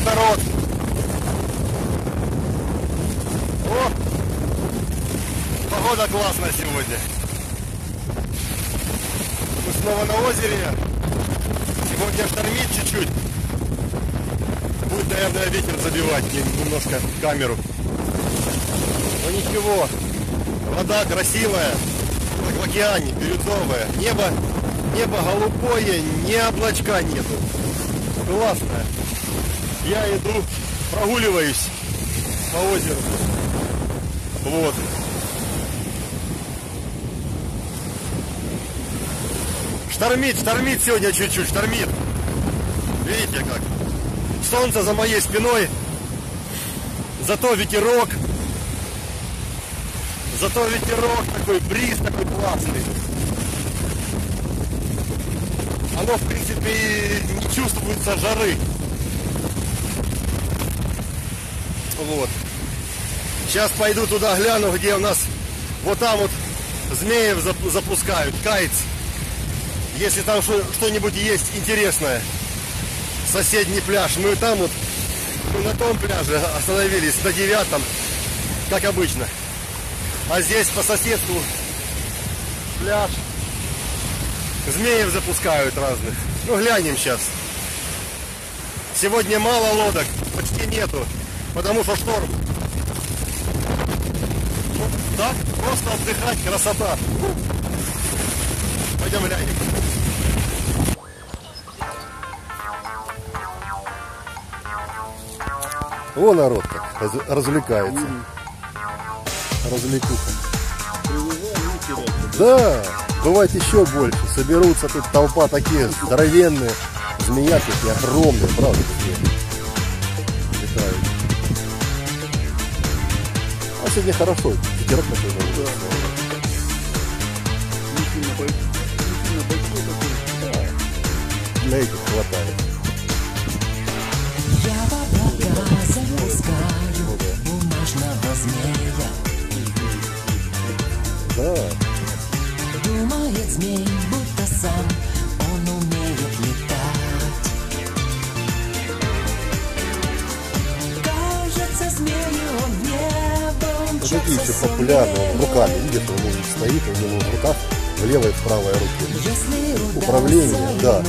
Привет, народ! О! Погода классная сегодня. Мы снова на озере. Сегодня штормит чуть-чуть. Будет, наверное, ветер забивать немножко камеру. Но ничего. Вода красивая, как в океане, бирюзовая. Небо, небо голубое, ни облачка нету. Классно. Я иду, прогуливаюсь по озеру. Вот. Штормит, штормит сегодня чуть-чуть, штормит. Видите как? Солнце за моей спиной. Зато ветерок. Зато ветерок такой, бриз такой классный. Оно, в принципе, не чувствуется жары. Вот. Сейчас пойду туда гляну, где у нас вот там вот змеев зап- запускают, кайц. Если там что- что-нибудь есть интересное. Соседний пляж. Мы там вот, на том пляже остановились, на девятом, как обычно. А здесь по соседству пляж. Змеев запускают разных. Ну, глянем сейчас. Сегодня мало лодок, почти нету, потому что шторм. Ну, так, просто отдыхать, красота. Пойдем глянем. О, народ как раз- развлекается. Развлекуха. Да, бывает еще больше. Соберутся тут толпа такие здоровенные. Змея такие огромные, правда такие. Сегодня хорошо. Ветерок такой. Да. Для этих хватает. Я в облака запускаю бумажного змея. Да. Думает змей, Вот такие еще популярные. Он руками, видишь, он стоит, у него в руках в левой и в правой руке. Управление, да.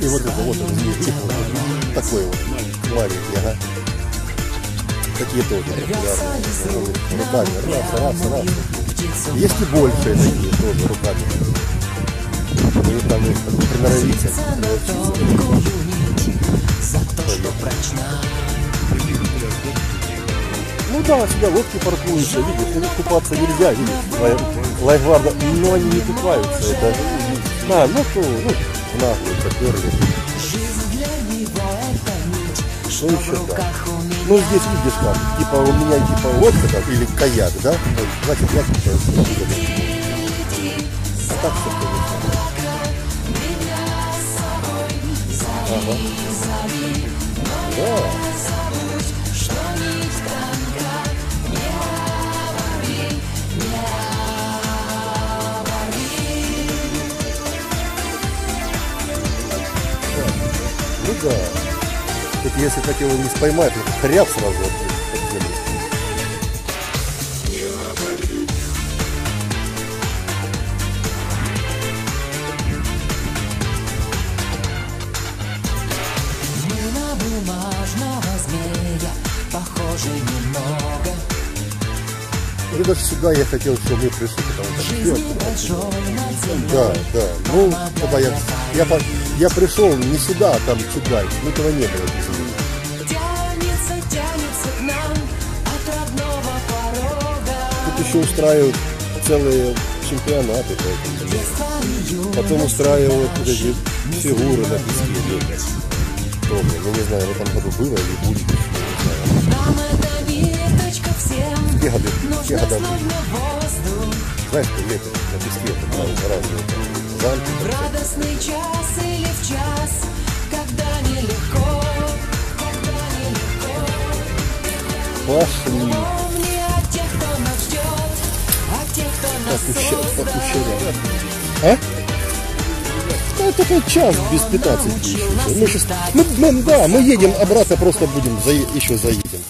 И вот это вот он вот такой вот маленький, ага. Такие тоже популярные. Руками, раз, раз, раз. Есть и большие такие тоже руками. И там их приноровиться. на тонкую нить, за то, что прочна. Да, сюда лодки паркуются, видишь, ну купаться нельзя, видишь, лай- лайфгарда, но они не купаются, это, да, ну что, ну, наглую поперли. Что Ну еще умеет. Ну здесь видишь как, типа у меня типа лодка как, или каяк, да? Ну, Значит я типа А так все конечно. Ага. Да. Да. Тут если так его не споймать, ну хряб сразу от- земли. Ну даже сюда я хотел, чтобы мы пришли, потому что. Да, да. Ну, когда я, я, по- я пришел не сюда, а там дальше. Ну, этого не было. Тянется, тянется к нам от родного порога. Тут еще устраивают целые чемпионаты по этому. Детство и юность. Потом устраивают вот эти фигуры на песке. Тоже, я не знаю, в этом году было или будет Те годы, те годы, знаешь, лето на песке, это там разные замки. В радостный час или в час, когда нелегко, когда нелегко. Пошли. Помни о тех, кто нас ждет, о тех, кто нас Отпуща- создал. отпущение. А? Да Да, только час без 15 еще. Мы, щас- мы- мы- да, мы едем обратно, просто будем, заe- еще заедем.